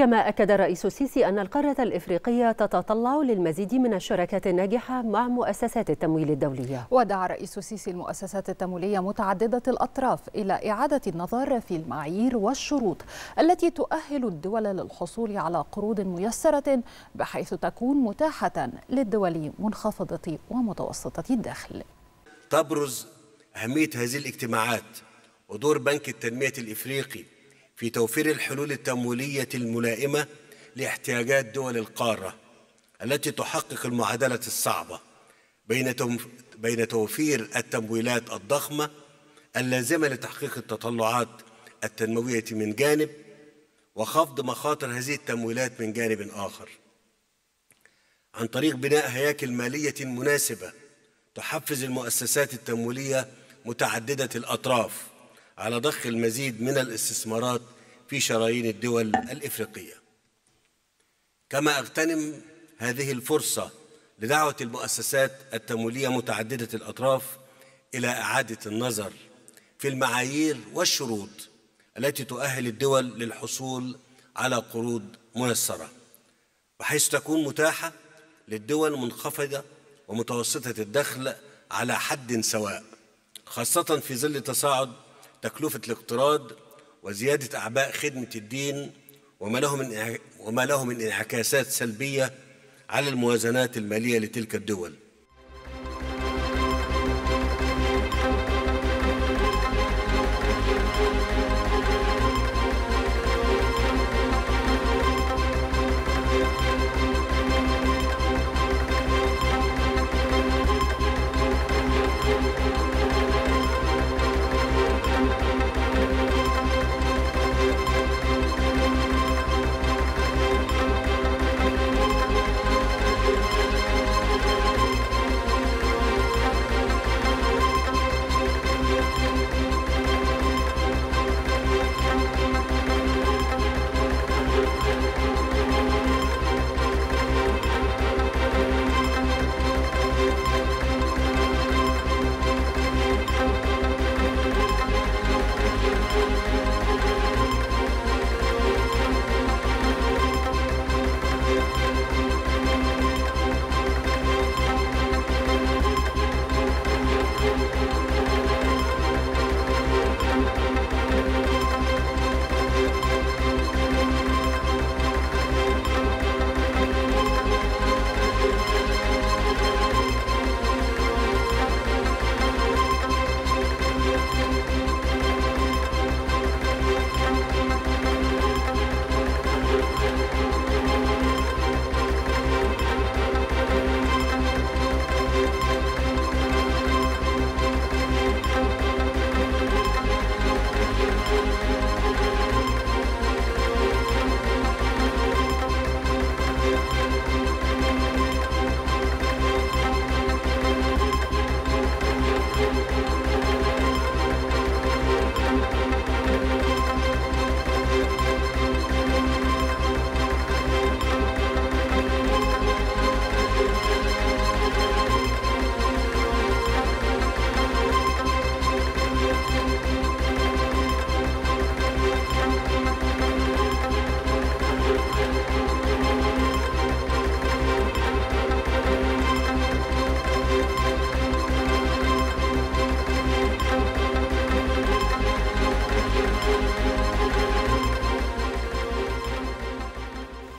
كما أكد الرئيس السيسي أن القارة الإفريقية تتطلع للمزيد من الشراكات الناجحة مع مؤسسات التمويل الدولية. ودعا الرئيس السيسي المؤسسات التمويلية متعددة الأطراف إلى إعادة النظر في المعايير والشروط التي تؤهل الدول للحصول على قروض ميسرة بحيث تكون متاحة للدول منخفضة ومتوسطة الدخل. تبرز أهمية هذه الاجتماعات ودور بنك التنمية الإفريقي في توفير الحلول التمويلية الملائمة لاحتياجات دول القارة التي تحقق المعادلة الصعبة بين توفير التمويلات الضخمة اللازمة لتحقيق التطلعات التنموية من جانب وخفض مخاطر هذه التمويلات من جانب آخر. عن طريق بناء هياكل مالية مناسبة تحفز المؤسسات التمويلية متعددة الأطراف على ضخ المزيد من الاستثمارات في شرايين الدول الإفريقية. كما أغتنم هذه الفرصة لدعوة المؤسسات التمويلية متعددة الأطراف إلى إعادة النظر في المعايير والشروط التي تؤهل الدول للحصول على قروض ميسرة بحيث تكون متاحة للدول منخفضة ومتوسطة الدخل على حد سواء خاصة في ظل تصاعد تكلفة الاقتراض وزيادة أعباء خدمة الدين وما له من وما له من انعكاسات سلبية على الموازنات المالية لتلك الدول.